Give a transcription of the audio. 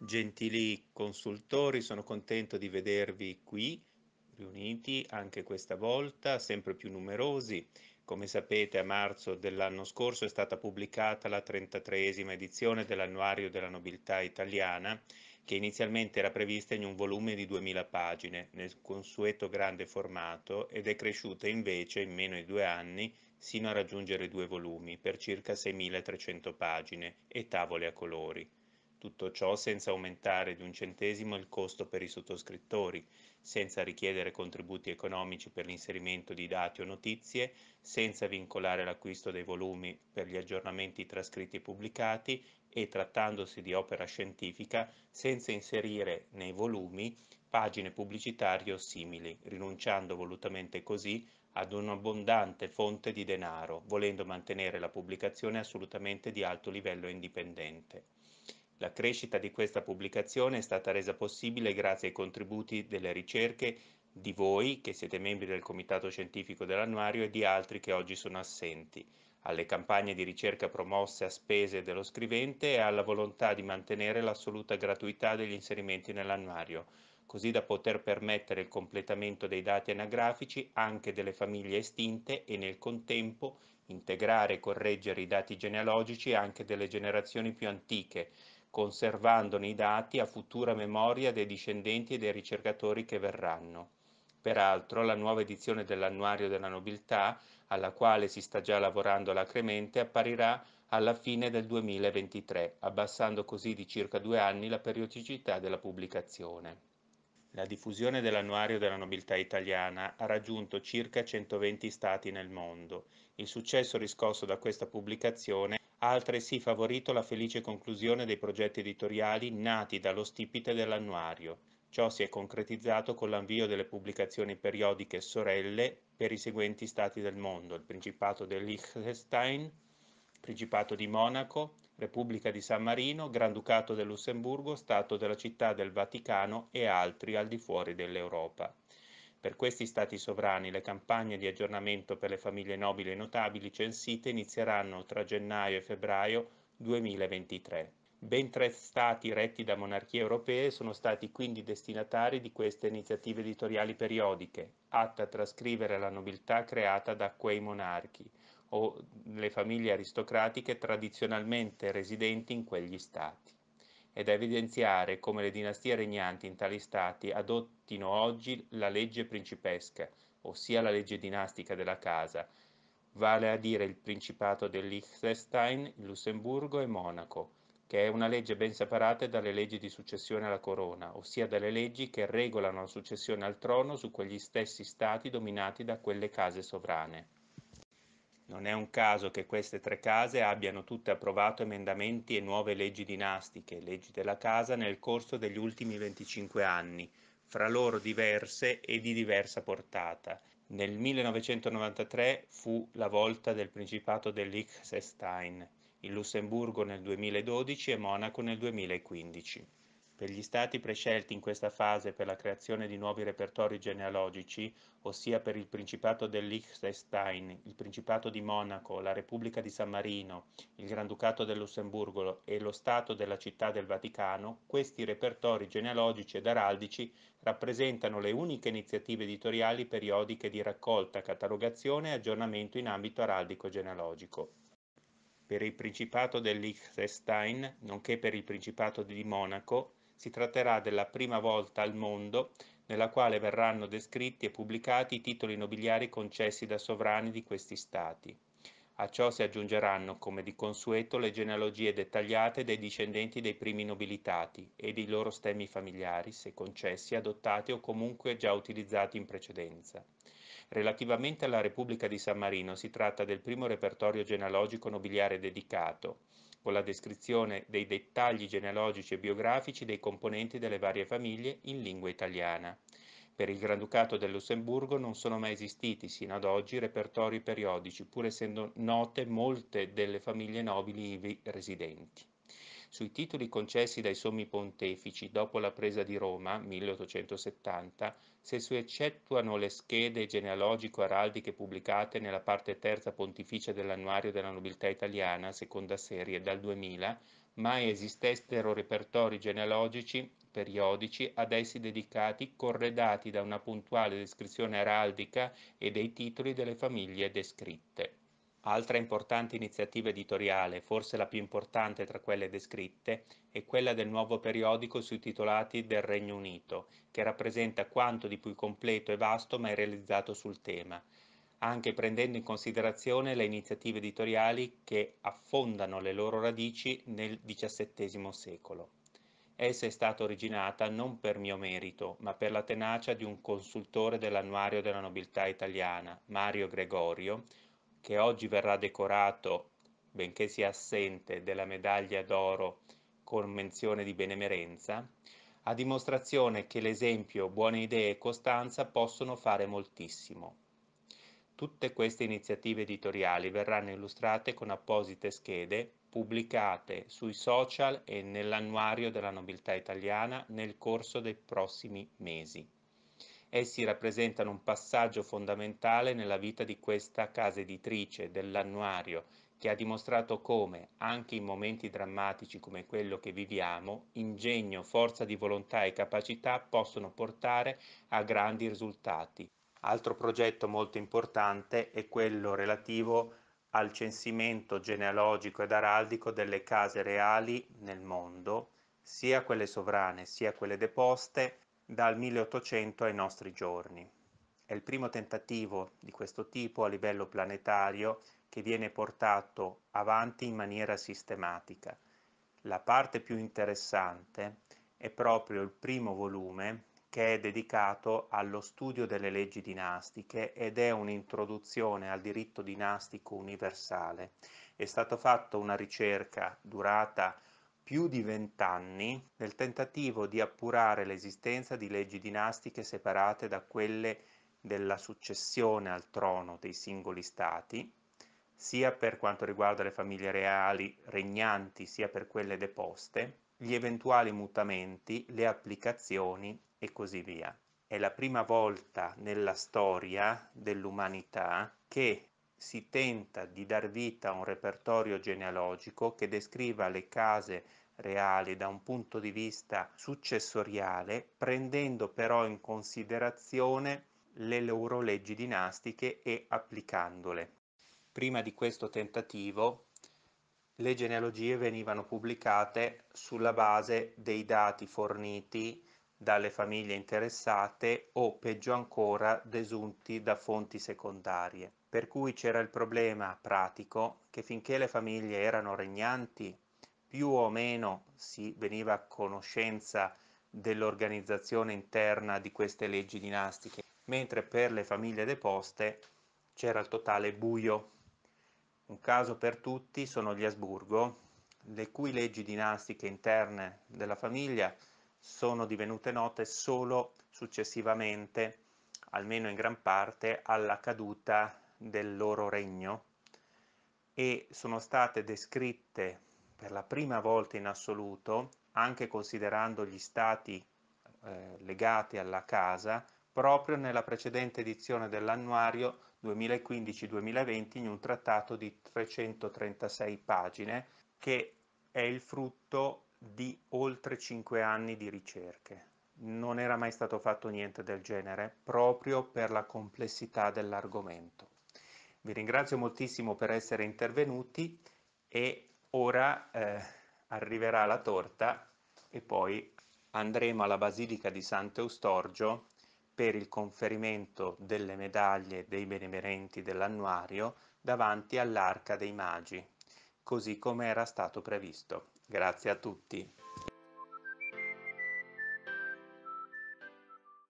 Gentili consultori, sono contento di vedervi qui riuniti anche questa volta, sempre più numerosi. Come sapete, a marzo dell'anno scorso è stata pubblicata la 33esima edizione dell'Annuario della Nobiltà Italiana, che inizialmente era prevista in un volume di 2000 pagine, nel consueto grande formato, ed è cresciuta invece in meno di due anni sino a raggiungere due volumi, per circa 6300 pagine e tavole a colori. Tutto ciò senza aumentare di un centesimo il costo per i sottoscrittori, senza richiedere contributi economici per l'inserimento di dati o notizie, senza vincolare l'acquisto dei volumi per gli aggiornamenti trascritti e pubblicati e trattandosi di opera scientifica, senza inserire nei volumi pagine pubblicitarie o simili, rinunciando volutamente così ad un'abbondante fonte di denaro, volendo mantenere la pubblicazione assolutamente di alto livello indipendente. La crescita di questa pubblicazione è stata resa possibile grazie ai contributi delle ricerche di voi, che siete membri del comitato scientifico dell'annuario, e di altri che oggi sono assenti, alle campagne di ricerca promosse a spese dello scrivente e alla volontà di mantenere l'assoluta gratuità degli inserimenti nell'annuario, così da poter permettere il completamento dei dati anagrafici anche delle famiglie estinte e nel contempo integrare e correggere i dati genealogici anche delle generazioni più antiche, conservandone i dati a futura memoria dei discendenti e dei ricercatori che verranno. Peraltro, la nuova edizione dell'Annuario della Nobiltà, alla quale si sta già lavorando alacremente, apparirà alla fine del 2023, abbassando così di circa due anni la periodicità della pubblicazione. La diffusione dell'Annuario della Nobiltà Italiana ha raggiunto circa 120 stati nel mondo. Il successo riscosso da questa pubblicazione altresì favorito la felice conclusione dei progetti editoriali nati dallo stipite dell'annuario. Ciò si è concretizzato con l'avvio delle pubblicazioni periodiche sorelle per i seguenti stati del mondo, il Principato del Liechtenstein, Principato di Monaco, Repubblica di San Marino, Granducato del Lussemburgo, Stato della Città del Vaticano e altri al di fuori dell'Europa. Per questi stati sovrani le campagne di aggiornamento per le famiglie nobili e notabili censite inizieranno tra gennaio e febbraio 2023. Ben tre stati retti da monarchie europee sono stati quindi destinatari di queste iniziative editoriali periodiche, atte a trascrivere la nobiltà creata da quei monarchi o le famiglie aristocratiche tradizionalmente residenti in quegli stati è da evidenziare come le dinastie regnanti in tali stati adottino oggi la legge principesca, ossia la legge dinastica della casa, vale a dire il Principato del Liechtenstein, Lussemburgo e Monaco, che è una legge ben separata dalle leggi di successione alla corona, ossia dalle leggi che regolano la successione al trono su quegli stessi stati dominati da quelle case sovrane. Non è un caso che queste tre case abbiano tutte approvato emendamenti e nuove leggi dinastiche, leggi della casa, nel corso degli ultimi 25 anni, fra loro diverse e di diversa portata. Nel 1993 fu la volta del Principato del Liechtenstein, il Lussemburgo nel 2012 e Monaco nel 2015. Per gli stati prescelti in questa fase per la creazione di nuovi repertori genealogici, ossia per il Principato del Liechtenstein, il Principato di Monaco, la Repubblica di San Marino, il Granducato del Lussemburgo e lo Stato della Città del Vaticano, questi repertori genealogici ed araldici rappresentano le uniche iniziative editoriali periodiche di raccolta, catalogazione e aggiornamento in ambito araldico genealogico. Per il Principato del Liechtenstein, nonché per il Principato di Monaco, si tratterà della prima volta al mondo nella quale verranno descritti e pubblicati i titoli nobiliari concessi da sovrani di questi stati. A ciò si aggiungeranno, come di consueto, le genealogie dettagliate dei discendenti dei primi nobilitati e dei loro stemmi familiari, se concessi, adottati o comunque già utilizzati in precedenza. Relativamente alla Repubblica di San Marino si tratta del primo repertorio genealogico nobiliare dedicato, con la descrizione dei dettagli genealogici e biografici dei componenti delle varie famiglie in lingua italiana. Per il Granducato del Lussemburgo non sono mai esistiti sino ad oggi repertori periodici, pur essendo note molte delle famiglie nobili ivi residenti. Sui titoli concessi dai sommi pontefici dopo la presa di Roma, 1870, se si eccettuano le schede genealogico-araldiche pubblicate nella parte terza pontificia dell'Annuario della Nobiltà Italiana, seconda serie, dal 2000, mai esistessero repertori genealogici periodici ad essi dedicati corredati da una puntuale descrizione araldica e dei titoli delle famiglie descritte. Altra importante iniziativa editoriale, forse la più importante tra quelle descritte, è quella del nuovo periodico sui titolati del Regno Unito, che rappresenta quanto di più completo e vasto mai realizzato sul tema, anche prendendo in considerazione le iniziative editoriali che affondano le loro radici nel XVII secolo. Essa è stata originata non per mio merito, ma per la tenacia di un consultore dell'annuario della nobiltà italiana, Mario Gregorio, che oggi verrà decorato, benché sia assente, della medaglia d'oro con menzione di benemerenza, a dimostrazione che l'esempio, buone idee e costanza possono fare moltissimo. Tutte queste iniziative editoriali verranno illustrate con apposite schede pubblicate sui social e nell'annuario della nobiltà italiana nel corso dei prossimi mesi. Essi rappresentano un passaggio fondamentale nella vita di questa casa editrice dell'annuario che ha dimostrato come, anche in momenti drammatici come quello che viviamo, ingegno, forza di volontà e capacità possono portare a grandi risultati. Altro progetto molto importante è quello relativo al censimento genealogico ed araldico delle case reali nel mondo, sia quelle sovrane sia quelle deposte, dal 1800 ai nostri giorni. È il primo tentativo di questo tipo a livello planetario che viene portato avanti in maniera sistematica. La parte più interessante è proprio il primo volume che è dedicato allo studio delle leggi dinastiche ed è un'introduzione al diritto dinastico universale. È stata fatta una ricerca durata più di vent'anni nel tentativo di appurare l'esistenza di leggi dinastiche separate da quelle della successione al trono dei singoli stati, sia per quanto riguarda le famiglie reali regnanti, sia per quelle deposte, gli eventuali mutamenti, le applicazioni e così via. È la prima volta nella storia dell'umanità che si tenta di dar vita a un repertorio genealogico che descriva le case reali da un punto di vista successoriale, prendendo però in considerazione le loro leggi dinastiche e applicandole. Prima di questo tentativo le genealogie venivano pubblicate sulla base dei dati forniti dalle famiglie interessate o peggio ancora desunti da fonti secondarie. Per cui c'era il problema pratico che finché le famiglie erano regnanti più o meno si veniva a conoscenza dell'organizzazione interna di queste leggi dinastiche, mentre per le famiglie deposte c'era il totale buio. Un caso per tutti sono gli Asburgo, le cui leggi dinastiche interne della famiglia sono divenute note solo successivamente, almeno in gran parte, alla caduta del loro regno e sono state descritte per la prima volta in assoluto, anche considerando gli stati eh, legati alla casa, proprio nella precedente edizione dell'annuario 2015-2020 in un trattato di 336 pagine che è il frutto di oltre 5 anni di ricerche. Non era mai stato fatto niente del genere, proprio per la complessità dell'argomento. Vi ringrazio moltissimo per essere intervenuti e Ora eh, arriverà la torta e poi andremo alla Basilica di Sant'Eustorgio per il conferimento delle medaglie dei benemerenti dell'annuario davanti all'Arca dei Magi, così come era stato previsto. Grazie a tutti.